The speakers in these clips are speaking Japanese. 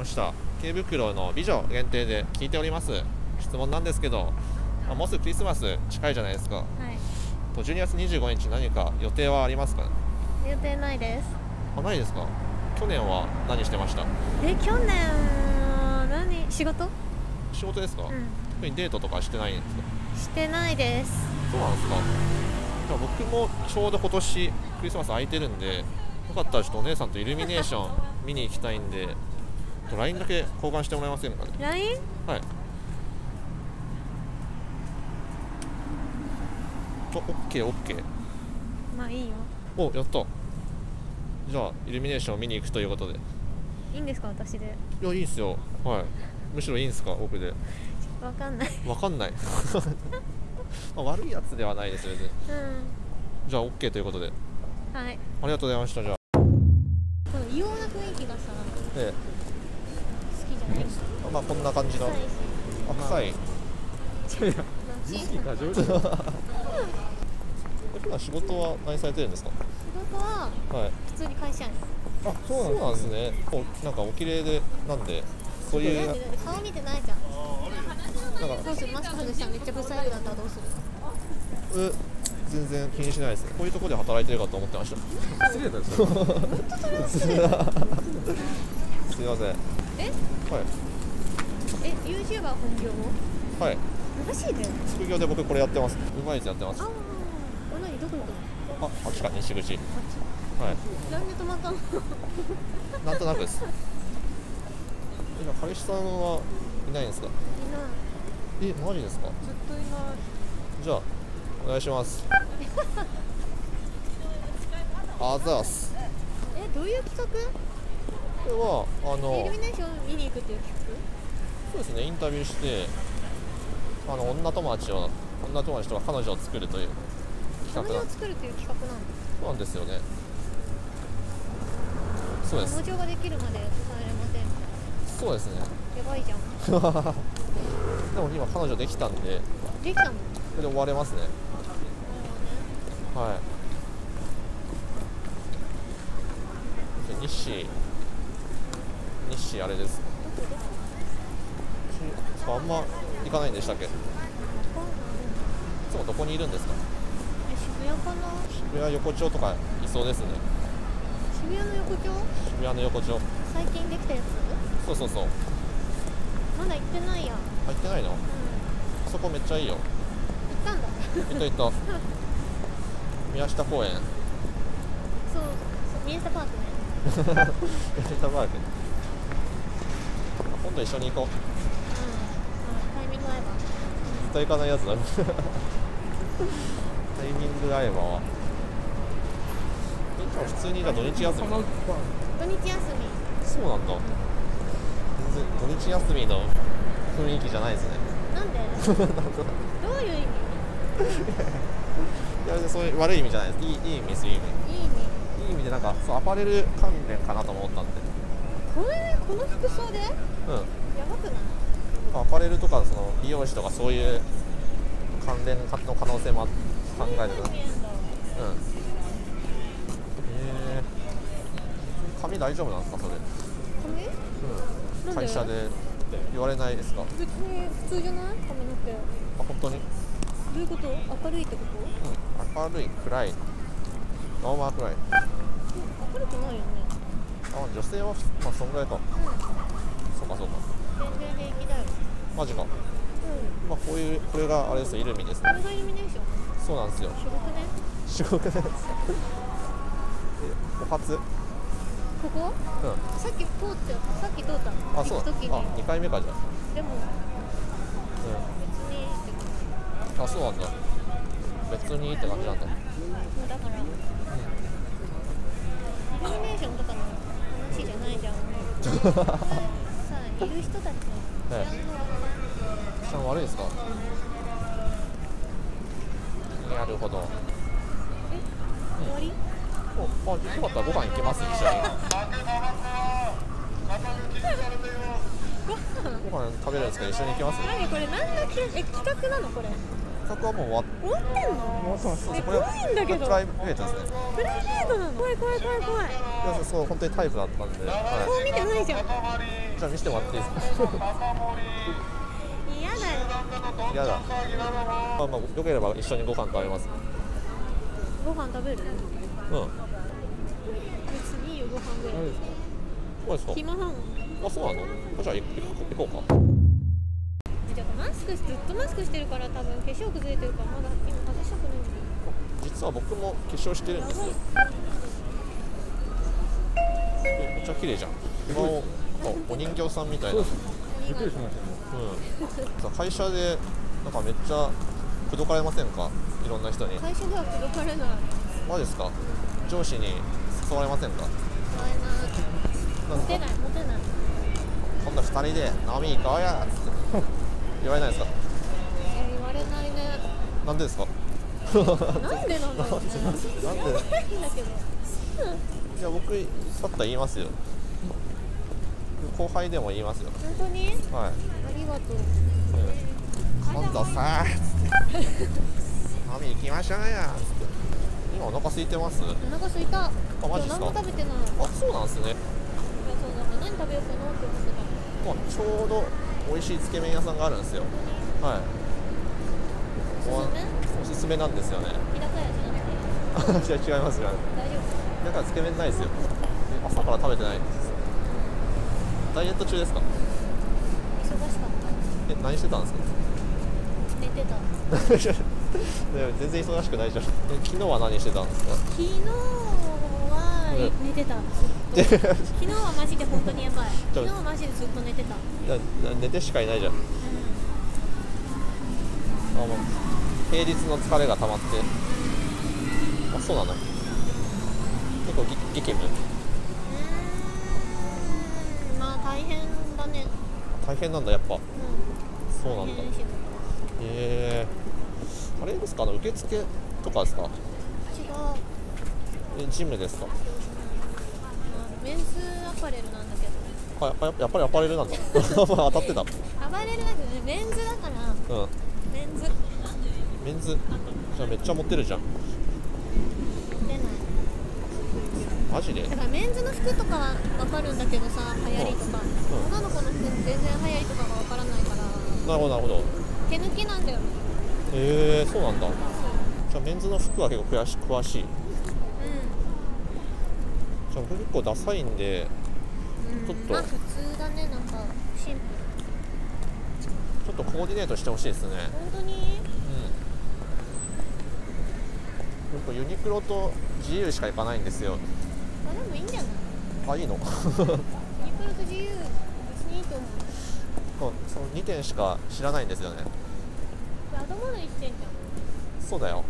ました。池袋の美女限定で聞いております。質問なんですけど、まあ、もうすぐクリスマス近いじゃないですか。はい。と12月25日何か予定はありますか？予定ないです。あないですか。去年は何してました？え去年何？仕事？仕事ですか、うん。特にデートとかしてないんですか？してないです。そうなんですか。じゃあ僕もちょうど今年クリスマス空いてるんでよかったらちょっとお姉さんとイルミネーション見に行きたいんで LINE だけ交換してもらえませんかね？LINE? はい。お OKOK まあいいよ。おやった。じゃあイルミネーションを見に行くということで。いいんですか？私で。いやいいんすよ。はい。むしろいいんすか？奥で。わかんない。わかんない。まあ悪いやつではないですよねうん。じゃあ OK ということで。はい。ありがとうございましたじゃあ。この異様な雰囲気がさええまあこんな感じの。臭いしあ臭い。自意識過剰え普段仕事は何されてるんですか仕事ははい普通に会社員あそうなんですねおなんかお綺麗でなんでそういう顔見てないじゃんなんかどうするマスク外したらめっちゃブサイクだったらどうするえ全然気にしないですねこういうところで働いてるかと思ってました失礼だよそれすいませんはい。ええ YouTuber 本業はい。マジで副業で僕これやってます。うまいやってます。ああ何どこ行くのああっちか西口。はい。なんで止まったの？なんとなくです。えじゃあ彼氏さんはいないんですか？いない。えマジですか？ずっといない。じゃあお願いします。あざっす。えどういう企画？これはあイのルミネーション見に行くっていう企そうですねインタビューしてあの女友達を女友達とか彼女を作るという画彼女企画なん。を作るっていう企画なのそうなんですよね。そうです。彼女ができるまで帰れませんそうですね。やばいじゃん。でも今彼女できたんで。できたの？これで終われますね。はい。で日誌日誌あれです。あんま行かないんでしたっけ？いつもどこにいるんですか？え渋谷かな？渋谷横丁とかいそうですね。渋谷の横丁？渋谷の横丁。最近できたやつ？そうそうそう。まだ行ってないやうん入ってないの？行そこめっちゃいいよ。ったんだ。行った行った。宮下公園。そうそう宮下パークね。宮下パーク今度一緒に行こう。うん、うん、タイミング合えば絶対行かないやつだ タイミング合えばは。え普通にじゃあ土日休み。土日休そうなんだ。全然土日休みの雰囲気じゃないですね。みなんで どういう意味？いやそういう悪い意味じゃないです。いいいい意味ですいい意味。いい意味。いい意味でなんかそうアパレル関連かなと思ったんでこの服装で？やうん。ばくない？アパレルとかその美容師とかそういう関連の可能性も考えてください見えんだう？ん。えー、髪大丈夫なんですかそれ？髪？うん。会社で言われないですか？別に普通じゃない？髪の毛。あ本当に、どういうこと？明るいってこうん、明るい暗い。ノーマー暗い。と明るくないよねあ女性はまあそんぐらいか。うんそうかそうか。全然平気だよマジか。うん。まあこういうこれがあれですよイルミですね。これがイルミネーション。そうなんですよ。すごくね？すごくないですかえお初？ここ？うん。さっき通ってさっき通ったの。あそう。行く時に。あ2回目かじゃあ。でも別にってうん。あそうなんだ。別にって感じなんだ。うん。だからイルミネーションとかの話じゃないじゃんさあいる人たちの治安の治安悪いですか？なるほど。え終わり？おあよかった。らご飯行けます？一緒に。ご飯？食べるんですか？一緒に行きます？何これ？何のきえ企画なのこれ？画はもう終わっ終わってんの？終わってますえこれ怖いんだけど。プライベートですね。プライベートなの？怖い怖い怖い怖い。いやそう本当にタイプだったんで、は顔見てないじゃん。い、じゃあ見せてもらっていいですか？嫌だよ。嫌だ。まあまあよければ一緒にご飯食べます。ご飯食べる？うん。別にいいよご飯ぐらいそうですか？暇なの？あそうなの？あじゃあ行行こうかクしずっとマスクしてるから多分化粧崩れてるからまだ今外したくないんだ実は僕も化粧してるんですよ。えめっちゃ綺麗じゃん。今のお人形さんみたいな。うんびっくりしましさ会社でなんかめっちゃ口説かれませんか？いろんな人に。会社では口説かれない。マジですか？上司に誘われませんか？怖いななんか。モテないモテない。今度二人で飲み行こうやっつって言われないですか？え言われないね。なんでですか？なんでなんだろうねなんで？いや僕だったら言いますよ。後輩でも言いますよ。本当に？はい、ありがとう。うん、今度さ飲み行きましょう今お腹空いてます？お腹すいた。今日マジっすか？何も食べてない。あそうなんですね。そうだから何食べようかなって思ってたまあちょうど美味しいつけ麺屋さんがあるんですよ。はい。おすすめ？なんですよね。違いますよ。だからつけ麺ないですよ。え朝から食べてないですダイエット中ですか？忙しかった。え何してたんですか？寝てた。全然忙しくないじゃん。え昨日は何してたんですか？昨日はうん。寝てたでずっと昨日はマジで本当にやばい。昨日はマジでずっと寝てた。寝てしかいないじゃん。あもう平日の疲れが溜まって。あそうなの？結構ぎ激務？うーん。まあ大変だね。大変なんだやっぱ。うん。そうなんだ。大変仕事えー、あれですか？あの受付とかですか？違う。えジムですか？まあメンズアパレルなんだけど。あやっぱやっぱりアパレルなんだ。当たってたアパレルだけどね。メンズだから。うん。メンズ。メンズ。じゃあめっちゃ持ってるじゃん。出ない。マジで？だからメンズの服とかは分かるんだけどさ流行りとか、うん。女の子の服全然流行りとかが分からないから。なるほどなるほど。手抜きなんだよえー、そうなんだ。じゃあメンズの服は結構詳し詳しい？じゃあ僕結構ダサいんでうん、ちょっと。まあ普通だねなんかシンプル。ちょっとコーディネートしてほしいですね。本当に？うん。僕ユニクロと GU しか行かないんですよ。あでもいいんじゃない？あいいの？ユニクロと自由別にいいと思う。その2点しか知らないんですよね。で頭の一点じそうだよ。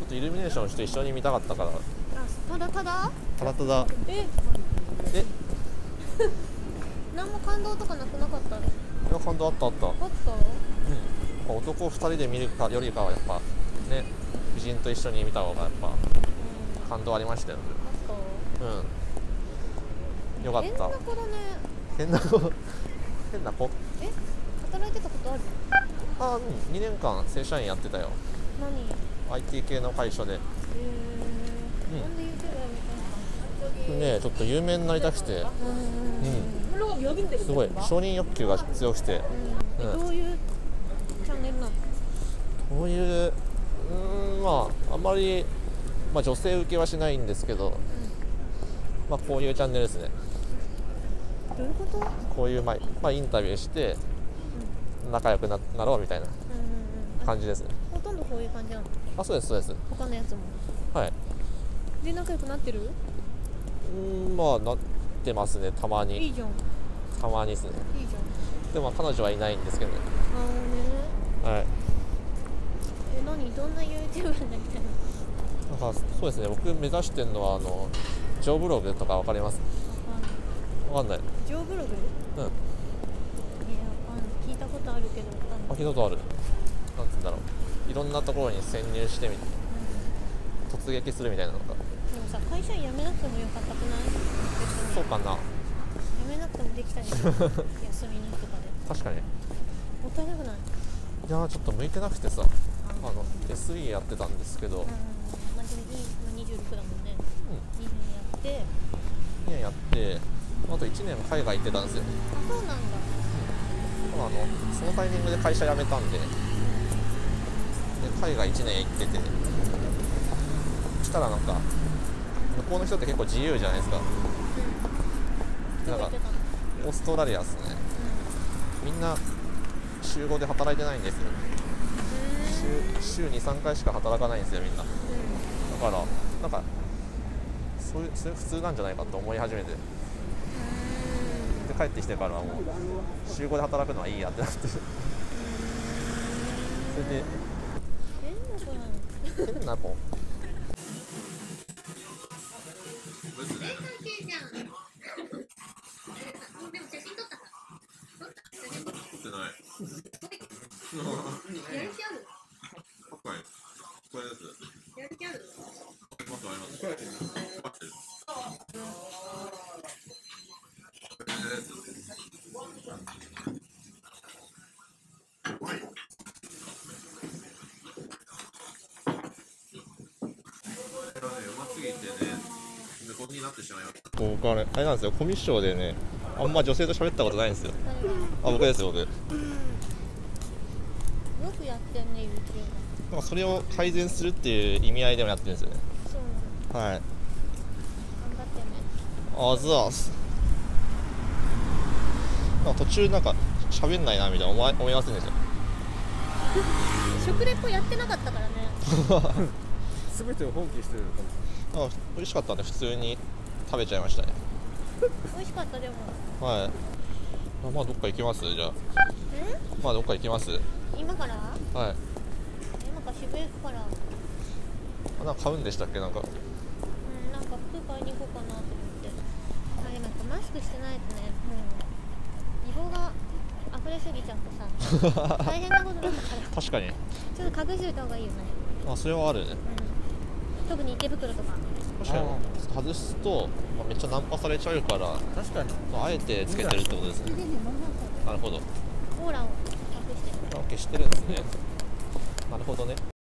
ちょっとイルミネーションして一緒に見たかったからただただ？ただただ。え？え？何も感動とかなくなかったあっいや感動あったあった。た？うん。男2人で見るかよりかはやっぱね夫人と一緒に見た方がやっぱうん。感動ありましたよあっうん。よかった。た変な子だね。変な子。変な子？え？働いてたことある？あうん。2年間正社員やってたよ。何？え IT 系の会社で。ー、なねちょっと有名になりたくて。うん。すごい。承認欲求が強くて。うん。うんどういうチャンネルなの？こういううーんまああんまり、まあ、女性受けはしないんですけど、まあ、こういうチャンネルですね。どういうこと？こういう、まあまあ、インタビューして仲良くななろうみたいな感じですね。ほとんどこういう感じなの？あそうですそうです。他のやつも。はいで仲良くなってる？うーんまあなってますねたまに。いいじゃん。いたまにですね。いじゃん。でもまあ彼女はいないんですけどね。あのね。はい。え何？どんな YouTuber になりたいのなんかそうですね僕目指してるのはあのジョーブログとかわかります？わかんない。わかんない。ジョーブログ？うん。いやわかんない。聞いたことあるけどあ聞いたことある。なんつうんだろう。いろんなところに潜入してみ突撃するみたいなのがさ会社員辞めなくてもよかったくない別にそうかな。辞めなくてもできたじゃん休みの日とかで確かに。もったいなくない？いやーちょっと向いてなくてさ。あの SE やってたんですけど、うん。まあでもいいまあ26だもんね。う2年やって。2年やってあと1年海外行ってたんですよ。あそうなんだ。あのそのタイミングで会社辞めたんで。で海外1年行ってて。そしたらなんか向こうの人って結構自由じゃないですか。なんかどこ行ってたのオーストラリアっすね。みんな週5で働いてないんですよ週週23回しか働かないんですよみんな。だからなんかそういうそれ普通なんじゃないかと思い始めて。で帰ってきてからはもう週5で働くのはいいやってなって。それで変な子これですやる気あるますあります合ってる僕あれあれなんですよ。コミッションでねあんま女性と喋ったことないんですよ。あ僕ですよ僕。よくやってんね YouTube なんかそれを改善するっていう意味合いでもやってるんですよね。そうなのはい。頑張ってねあずあす。なんか途中なんか喋んないなみたいな思い思いませんでした？食レポやってなかったからね。全てを放棄してるのかも美味しかったんで普通に食べちゃいましたね。美味しかったでも。はい。あまあどっか行きます？じゃあ。ん？まあどっか行きます？はい今から？あ今から渋谷行くから。なんか買うんでしたっけ？なんか。うんなんか服買いに行こうかなと思って。あでもやっぱマスクしてないとねもう異貌が溢れすぎちゃってさ。大変なことだから確かに。ちょっと隠しといた方がいいよね。あそれはあるね。うん。特に池袋とか。確かに。外すと、まあ、めっちゃナンパされちゃうから、確かに。まあ、あえてつけてるってことですね。なるほど。オーラを隠して。る消してるんですねなるほどね。